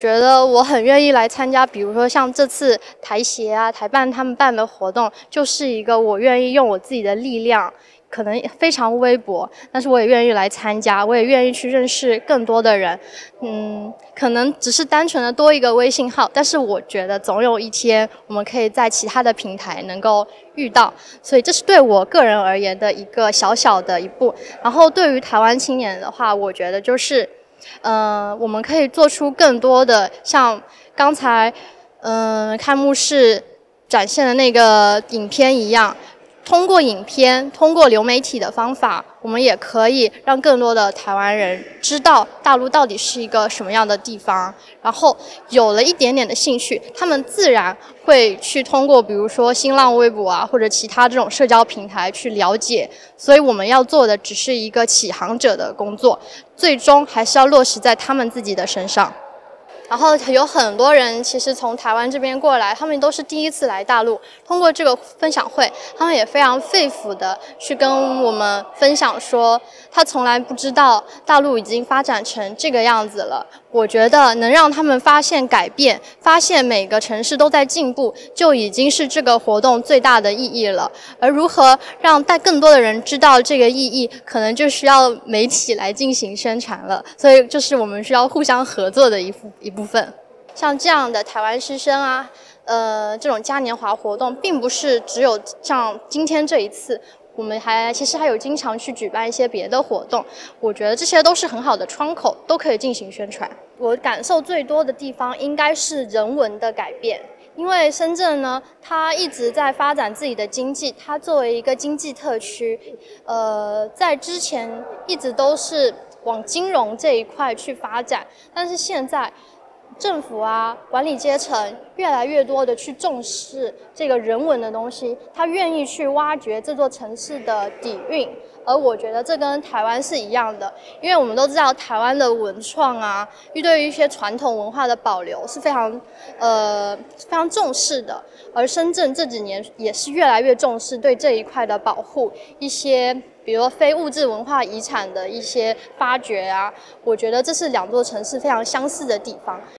觉得我很愿意来参加，比如说像这次台协啊、台办他们办的活动，就是一个我愿意用我自己的力量，可能非常微薄，但是我也愿意来参加，我也愿意去认识更多的人。嗯，可能只是单纯的多一个微信号，但是我觉得总有一天我们可以在其他的平台能够遇到，所以这是对我个人而言的一个小小的一步。然后对于台湾青年的话，我觉得就是。嗯，我们可以做出更多的像刚才嗯开幕式展现的那个影片一样。通过影片，通过流媒体的方法，我们也可以让更多的台湾人知道大陆到底是一个什么样的地方。然后有了一点点的兴趣，他们自然会去通过，比如说新浪微博啊，或者其他这种社交平台去了解。所以我们要做的只是一个起航者的工作，最终还是要落实在他们自己的身上。然后有很多人其实从台湾这边过来，他们都是第一次来大陆。通过这个分享会，他们也非常肺腑的去跟我们分享说，他从来不知道大陆已经发展成这个样子了。我觉得能让他们发现改变，发现每个城市都在进步，就已经是这个活动最大的意义了。而如何让带更多的人知道这个意义，可能就需要媒体来进行宣传了。所以，这是我们需要互相合作的一部一部分。像这样的台湾师生啊，呃，这种嘉年华活动，并不是只有像今天这一次。我们还其实还有经常去举办一些别的活动，我觉得这些都是很好的窗口，都可以进行宣传。我感受最多的地方应该是人文的改变，因为深圳呢，它一直在发展自己的经济，它作为一个经济特区，呃，在之前一直都是往金融这一块去发展，但是现在。政府啊，管理阶层越来越多的去重视这个人文的东西，他愿意去挖掘这座城市的底蕴，而我觉得这跟台湾是一样的，因为我们都知道台湾的文创啊，对于一些传统文化的保留是非常呃非常重视的，而深圳这几年也是越来越重视对这一块的保护，一些。比如非物质文化遗产的一些发掘啊，我觉得这是两座城市非常相似的地方。